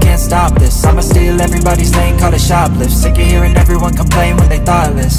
can't stop this. I'ma steal everybody's lane, call it shoplift. Sick of hearing everyone complain when they thoughtless.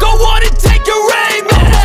Go on and take your aim